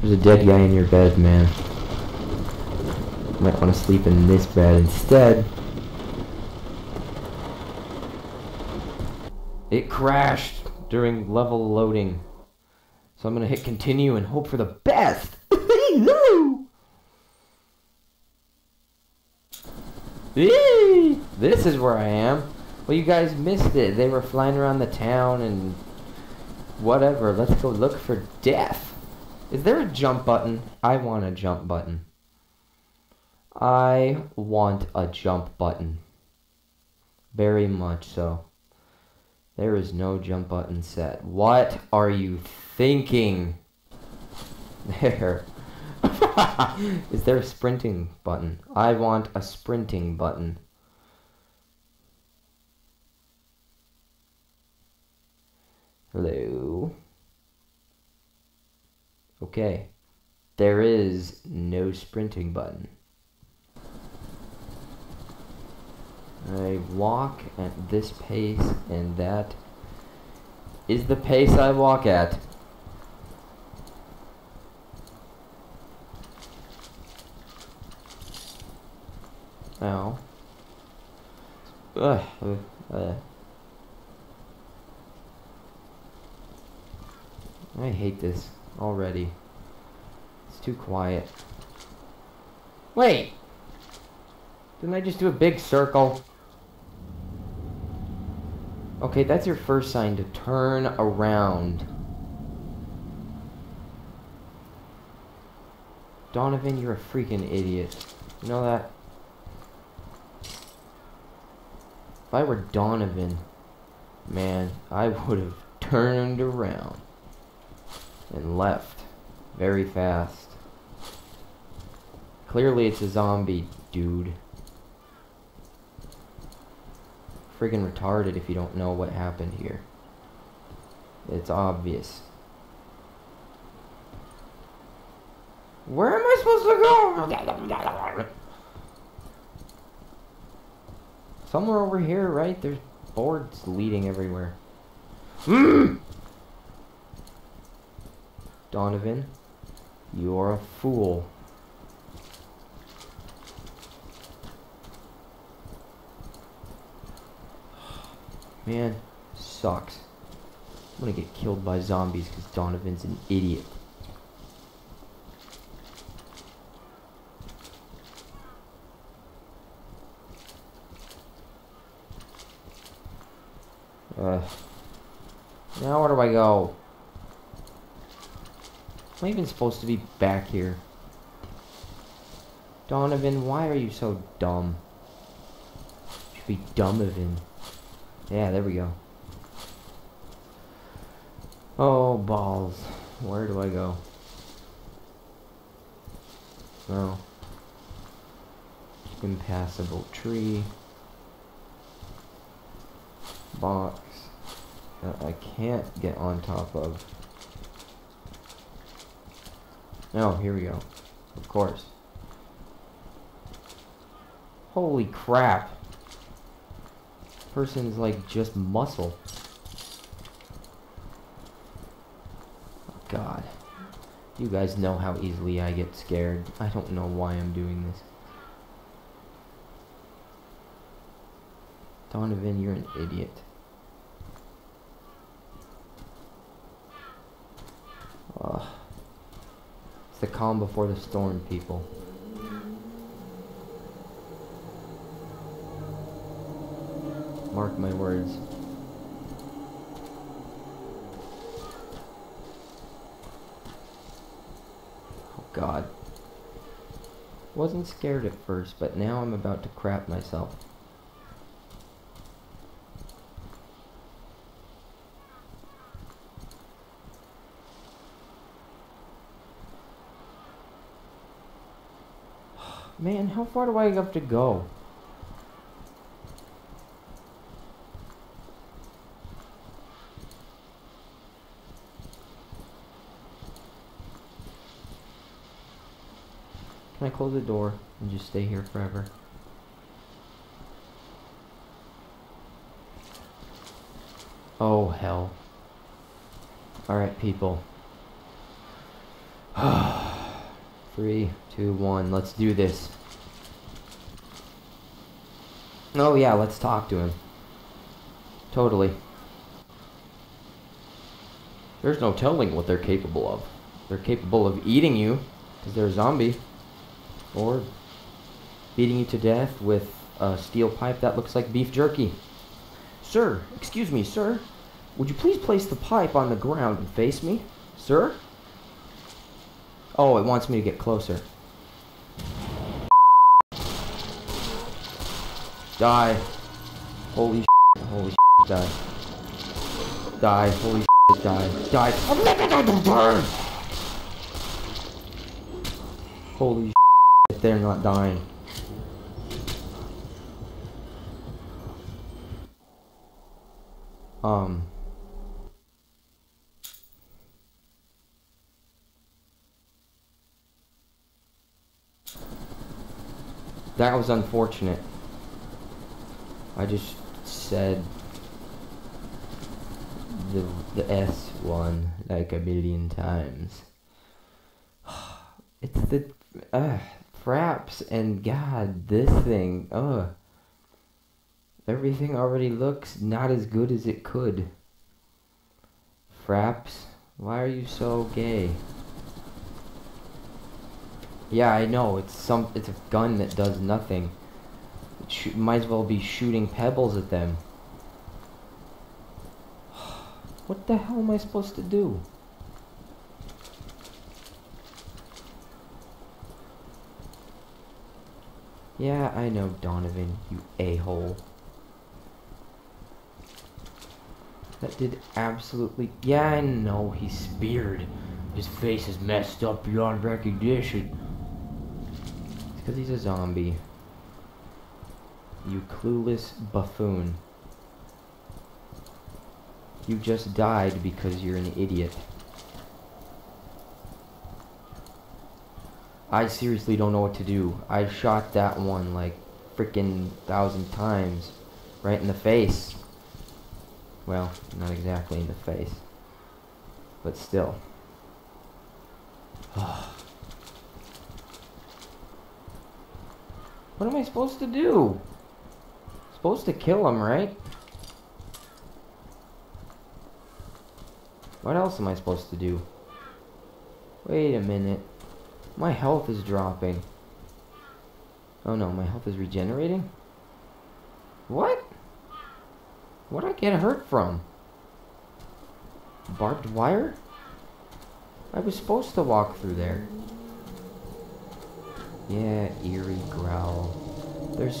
There's a dead guy in your bed, man. Might want to sleep in this bed instead. It crashed during level loading. So I'm gonna hit continue and hope for the best. this is where I am. Well, you guys missed it. They were flying around the town and whatever. Let's go look for death. Is there a jump button? I want a jump button. I want a jump button. Very much so. There is no jump button set. What are you thinking? There. is there a sprinting button? I want a sprinting button. Hello. Okay. There is no sprinting button. I walk at this pace, and that is the pace I walk at. Ow. Uh. I hate this already. Too quiet. Wait! Didn't I just do a big circle? Okay, that's your first sign to turn around. Donovan, you're a freaking idiot. You know that? If I were Donovan, man, I would have turned around and left very fast. Clearly it's a zombie, dude. Friggin' retarded if you don't know what happened here. It's obvious. Where am I supposed to go? Somewhere over here, right? There's boards leading everywhere. Mm! Donovan, you're a fool. Man, sucks. I'm gonna get killed by zombies because Donovan's an idiot. Uh, now where do I go? I'm even supposed to be back here? Donovan, why are you so dumb? You should be Donovan. Yeah, there we go. Oh, balls. Where do I go? Oh. Impassable tree. Box that I can't get on top of. No, here we go. Of course. Holy crap. Person's like just muscle. God. You guys know how easily I get scared. I don't know why I'm doing this. Donovan, you're an idiot. Ugh. It's the calm before the storm, people. Mark my words. Oh god. Wasn't scared at first, but now I'm about to crap myself. Man, how far do I have to go? I close the door and just stay here forever? Oh, hell. Alright, people. Three, two, one. Let's do this. Oh yeah, let's talk to him. Totally. There's no telling what they're capable of. They're capable of eating you, because they're a zombie. Or beating you to death with a steel pipe that looks like beef jerky. Sir, excuse me, sir. Would you please place the pipe on the ground and face me? Sir? Oh, it wants me to get closer. Die. Holy shit. Holy shit. Die. Die. Holy shit. Die. Die. Holy shit. They're not dying. Um. That was unfortunate. I just said the the S one like a million times. It's the uh fraps and god this thing ugh. Everything already looks not as good as it could. Fraps, why are you so gay? Yeah, I know. It's some. It's a gun that does nothing. It might as well be shooting pebbles at them. What the hell am I supposed to do? Yeah, I know, Donovan, you a-hole. That did absolutely... Yeah, I know, he's speared. His face is messed up beyond recognition. It's because he's a zombie. You clueless buffoon. You just died because you're an idiot. I seriously don't know what to do. I shot that one like freaking thousand times. Right in the face. Well, not exactly in the face. But still. what am I supposed to do? Supposed to kill him, right? What else am I supposed to do? Wait a minute. My health is dropping. Oh no, my health is regenerating? What? What'd I get hurt from? Barbed wire? I was supposed to walk through there. Yeah, eerie growl. There's